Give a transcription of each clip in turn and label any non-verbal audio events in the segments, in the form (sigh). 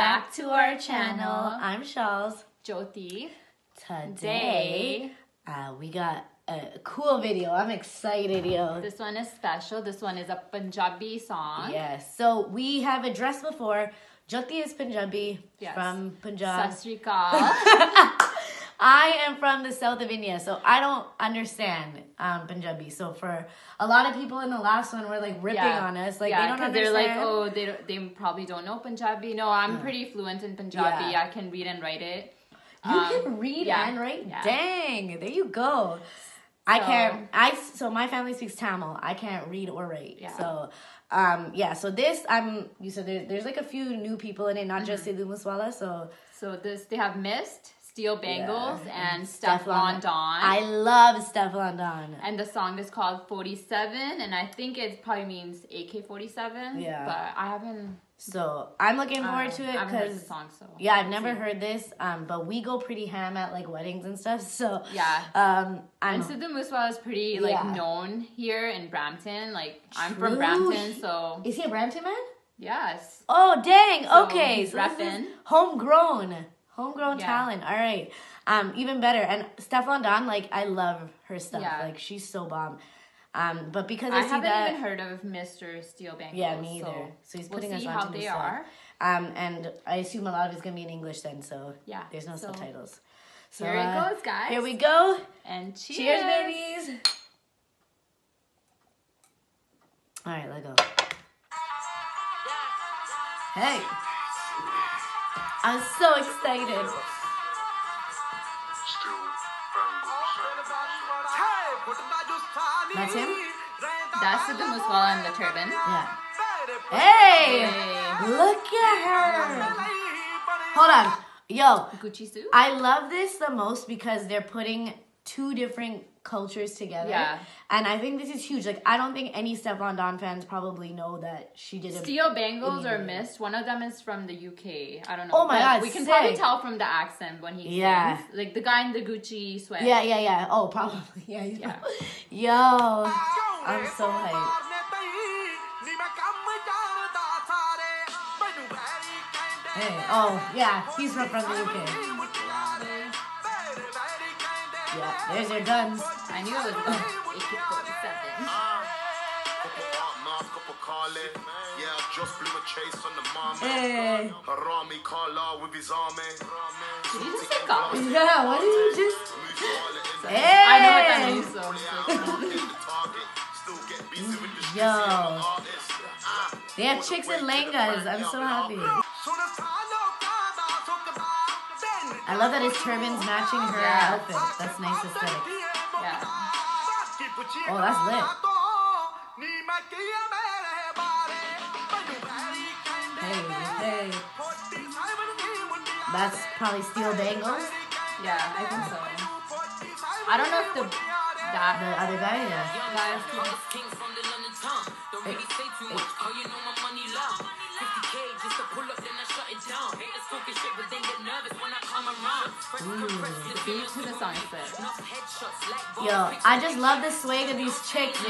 Back to our channel. I'm Charles. Jyoti. Today, uh, we got a cool video. I'm excited, yo. This one is special. This one is a Punjabi song. Yes. So we have addressed before. Jyoti is Punjabi Yes. from Punjab. Sat Sri Akal. (laughs) I am from the south of India, so I don't understand um, Punjabi. So for a lot of people in the last one were like ripping on us, like yeah, they don't understand. they're like, oh, they don't, they probably don't know Punjabi. No, I'm pretty fluent in Punjabi. Yeah. I can read and write it. You Um, can read yeah, and write. yeah. Dang, there you go. I can't. I so my family speaks Tamil. I can't read or write. Yeah. So, um, yeah. So this, I'm. You said there, there's like a few new people in it, not just Mm-hmm. Sidhu Moose Wala. So So this they have Mist, Steel Banglez, Yeah. and Stefflon Don. I love Stefflon Don. and the song is called 47, and I think it probably means AK 47. Yeah. But I haven't. So I'm looking forward don't to it I haven't heard the because song, so. yeah, I've never heard this. Um, but we go pretty ham at like weddings and stuff. (laughs) So Yeah. um, I'm And Sidhu Moose Wala is pretty like Yeah. known here in Brampton. Like I'm from Brampton, so is he a Brampton man? yes. Oh dang! So okay, he's so homegrown, homegrown Yeah. talent. All right, um, even better. And Stefflon Don, like I love her stuff. Yeah. Like she's so bomb. Um, but because I, I see haven't that, even heard of Mr. Steel Banglez. yeah, me either. So, So, he's we'll putting us on how to they are. Um, and I assume a lot of it's gonna be in English then. So Yeah, there's no so subtitles. So here it uh, goes, guys. Here we go. And cheers, Cheers, babies. All right, let go. Hey, I'm so excited. That's him? That's Sidhu Moose Wala in the turban. Yeah. Hey, Hey. look at her. Hold on, yo. Gucci suit. I love this the most because they're putting two different cultures together. Yeah. And I think this is huge. Like I don't think any Stefflon Don fans probably know that she did a Steel Banglez or MIST. One of them is from the UK. I don't know. Oh my but God, We can probably tell from the accent when he Yeah. sings. Like the guy in the Gucci sweat. Yeah, yeah, yeah. Oh, probably. (laughs) Yeah, Yeah. Yo, I'm so hyped. Hey, oh yeah, he's from from the UK. Yeah, there's your guns. I knew it was about AK-47. Yeah, I just blew a chase on the mom. Hey. Harami Kala with his army. Did you just say God? Yeah, what did you just? Hey. I know what that means, so. Yo. They have chicks in langas. I'm so happy. I love that his turban's matching her Yeah. outfit. That's nice aesthetic. Yeah. Oh, that's lit. Hey, hey. That's probably Steel Banglez. Yeah, I think so. I don't know if the The other guy, yeah. guy is beat to the song is it. Yo, I just love the swag of these chicks, yo.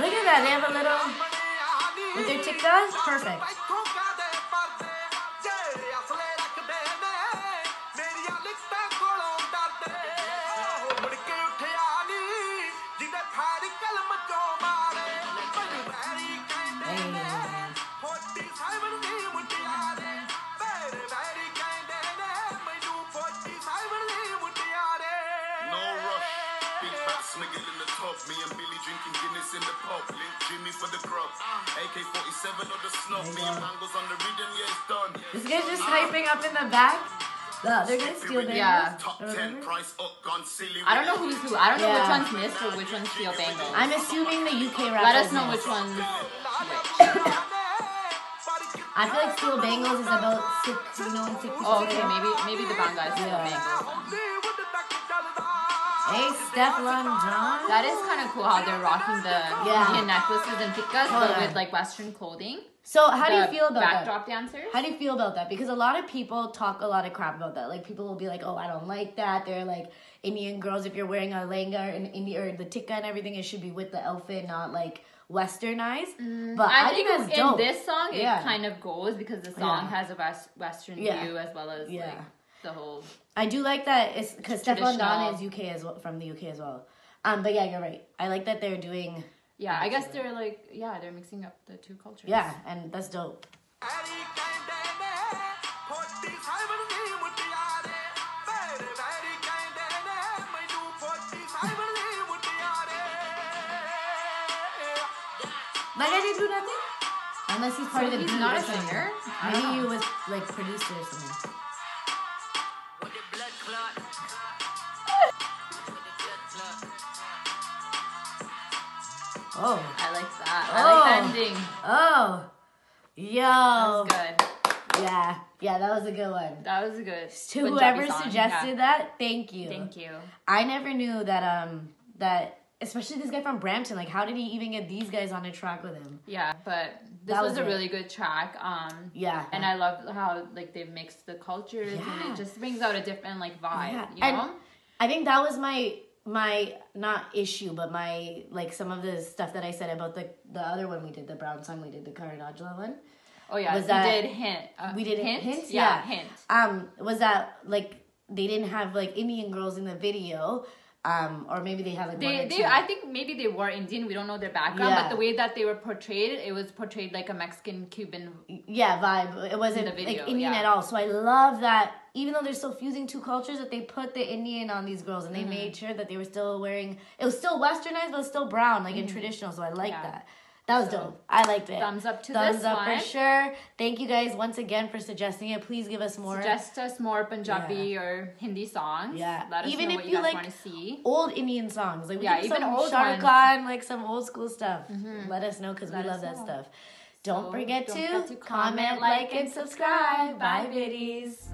Look at that. They have a little with their tikkas. Perfect. This guy's just hyping up in the back. The, they're gonna steal bangles. Yeah. Top 10 price up, gone silly. I don't know who's who. I don't know Yeah. which one's MIST or which one's Steel Banglez. I'm assuming the UK rappers. Let us know which one's which. I feel like Steel Banglez is about sick, you know, sick. Oh, okay, maybe maybe the brown guy's Steel Yeah. Banglez. Hey, Stefflon Don. That is kind of cool how they're rocking the Yeah. Indian necklaces and tikkas, Hold but on. with like Western clothing. So how do you feel about that? backdrop dancers? How do you feel about that? Because a lot of people talk a lot of crap about that. Like people will be like, "Oh, I don't like that." They're like Indian girls. If you're wearing a langa and India or the tikka and everything, it should be with the outfit, not like westernized. Mm, but I, think, in that's dope. this song it Yeah. kind of goes because the song Yeah. has a west, western Yeah. view as well as Yeah. like the whole. I do like that it's because Stefflon Don is UK as well from the UK as well. Um, but yeah, you're right. I like that they're doing Yeah, I guess they're like yeah they're mixing up the two cultures. yeah, and that's dope. That guy didn't do nothing unless he's part So of the he's beat not or a something. singer? Maybe he was like producer or something. Oh, I like that. I like Oh. ending. oh, yo, That was good. yeah, yeah, that was a good one. That was a good. To whoever song, suggested yeah. that, thank you. Thank you. I never knew that um that especially this guy from Brampton. Like, how did he even get these guys on a track with him? Yeah, but this That was, was a it. really good track. Um, Yeah, and I love how like they've mixed the cultures and it just brings out a different like vibe. Yeah, You and- I think that was my my not issue, but my like some of the stuff that I said about the the other one we did, the brown song we did, the Karan Aujla one. Oh yeah, Was we that- did hint. Uh, We did hint. hints, Yeah, yeah. hint. Um, was that like they didn't have like Indian girls in the video, um, or maybe they had like They, they. I think maybe they were Indian. We don't know their background, Yeah. but the way that they were portrayed, it was portrayed like a Mexican Cuban. yeah, vibe. It wasn't the video, like Indian yeah. at all. So I love that even though they're still fusing two cultures, that they put the Indian on these girls and they Mm-hmm. made sure that they were still wearing. It was still westernized, but it was still brown, like in traditional. So I like Mm-hmm. Yeah. that. That was So, dope. I liked it. thumbs up to thumbs this up one. for sure. Thank you guys once again for suggesting it. Please give us more Suggest us more Punjabi or Hindi songs. Yeah. Let us Even know if what you you like- want to see. old Indian songs. Like we Yeah, yeah, even some old Shah. Khan, like some old school stuff. Let us know because we love that know. stuff. Don't So, forget don't to, forget to comment, like, and subscribe. Bye, biddies.